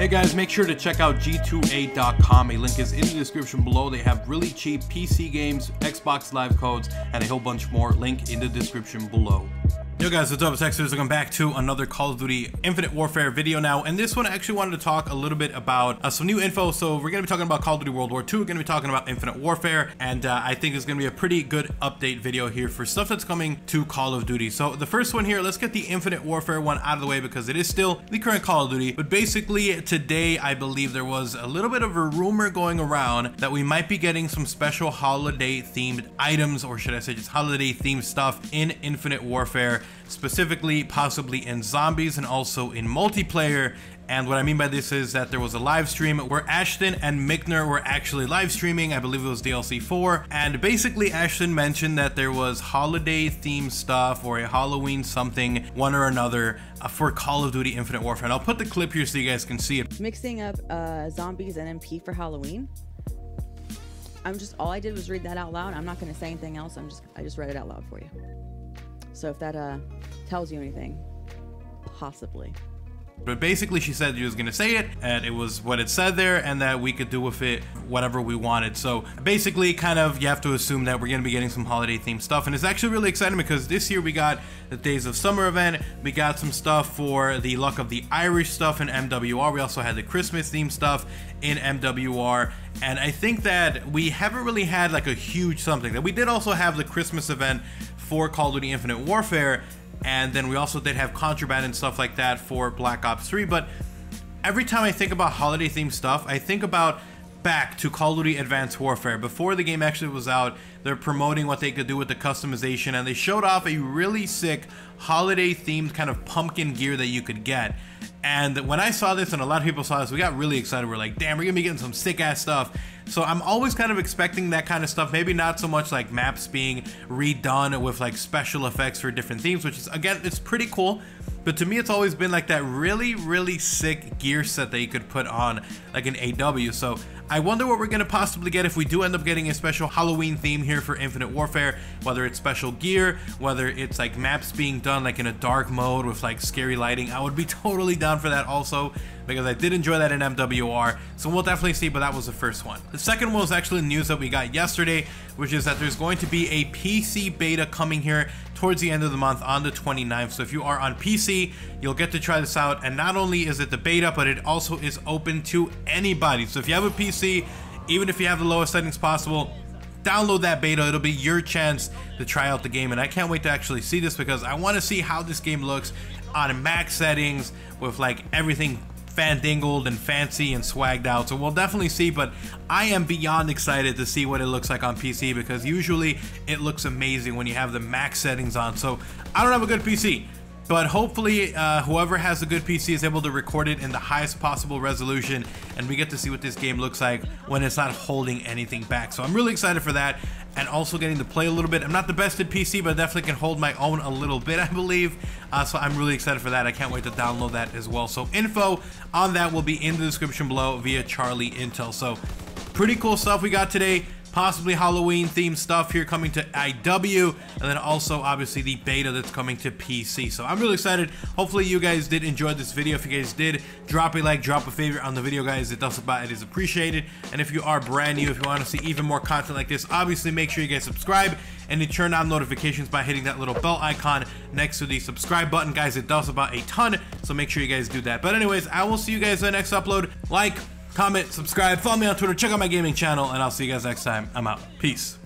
Hey guys, make sure to check out g2a.com. A link is in the description below. They have really cheap PC games, Xbox Live codes, and a whole bunch more. Link in the description below. Yo guys, what's up? It's. Welcome back to another Call of Duty Infinite Warfare video now. And this one I actually wanted to talk a little bit about uh, some new info. So we're going to be talking about Call of Duty World War II. We're going to be talking about Infinite Warfare. And uh, I think it's going to be a pretty good update video here for stuff that's coming to Call of Duty. So the first one here, let's get the Infinite Warfare one out of the way because it is still the current Call of Duty. But basically today, I believe there was a little bit of a rumor going around that we might be getting some special holiday themed items, or should I say just holiday themed stuff in Infinite Warfare specifically possibly in zombies and also in multiplayer. And what I mean by this is that there was a live stream where Ashton and Mickner were actually live streaming. I believe it was DLC 4. And basically Ashton mentioned that there was holiday themed stuff or a Halloween something, one or another, uh, for Call of Duty Infinite Warfare. And I'll put the clip here so you guys can see it. Mixing up uh, zombies and MP for Halloween. I'm just, all I did was read that out loud. I'm not going to say anything else. I'm just, I just read it out loud for you. So if that uh, tells you anything, possibly. But basically, she said she was to say it, and it was what it said there, and that we could do with it whatever we wanted. So basically, kind of, you have to assume that we're to be getting some holiday themed stuff. And it's actually really exciting because this year we got the Days of Summer event, we got some stuff for the Luck of the Irish stuff in MWR. We also had the Christmas themed stuff in MWR. And I think that we haven't really had like a huge something. That we did also have the Christmas event for Call of Duty Infinite Warfare, and then we also did have contraband and stuff like that for Black Ops 3. But every time I think about holiday themed stuff, I think about back to Call of Duty Advanced Warfare. Before the game actually was out, they're promoting what they could do with the customization, and they showed off a really sick holiday themed kind of pumpkin gear that you could get. And when I saw this and a lot of people saw this, we got really excited. We're like, damn, we're gonna be getting some sick ass stuff. So I'm always kind of expecting that kind of stuff. Maybe not so much like maps being redone with like special effects for different themes, which is again, it's pretty cool. But to me, it's always been like that really, really sick gear set that you could put on like an AW. So I wonder what we're to possibly get if we do end up getting a special Halloween theme here for Infinite Warfare, whether it's special gear, whether it's like maps being done like in a dark mode with like scary lighting. I would be totally down for that also because I did enjoy that in MWR. So we'll definitely see, but that was the first one. The second one was actually news that we got yesterday, which is that there's going to be a PC beta coming here towards the end of the month on the 29th. So if you are on PC, you'll get to try this out. And not only is it the beta, but it also is open to anybody. So if you have a PC, even if you have the lowest settings possible, download that beta. It'll be your chance to try out the game. And I can't wait to actually see this because I want to see how this game looks on max settings with like everything fandangled and fancy and swagged out. So we'll definitely see, but I am beyond excited to see what it looks like on PC because usually it looks amazing when you have the max settings on. So I don't have a good PC. But hopefully, uh, whoever has a good PC is able to record it in the highest possible resolution, and we get to see what this game looks like when it's not holding anything back. So I'm really excited for that, and also getting to play a little bit. I'm not the best at PC, but I definitely can hold my own a little bit, I believe. Uh, so I'm really excited for that. I can't wait to download that as well. So info on that will be in the description below via Charlie Intel. So pretty cool stuff we got today possibly Halloween themed stuff here coming to IW, and then also obviously the beta that's coming to PC. So I'm really excited. Hopefully you guys did enjoy this video. If you guys did, drop a like, drop a favorite on the video, guys. It does about it is appreciated. And if you are brand new, if you want to see even more content like this, obviously make sure you guys subscribe and you turn on notifications by hitting that little bell icon next to the subscribe button, guys. It does about a ton, so make sure you guys do that. But anyways, I will see you guys in the next upload. Like, comment, subscribe, follow me on Twitter, check out my gaming channel, and I'll see you guys next time. I'm out. Peace.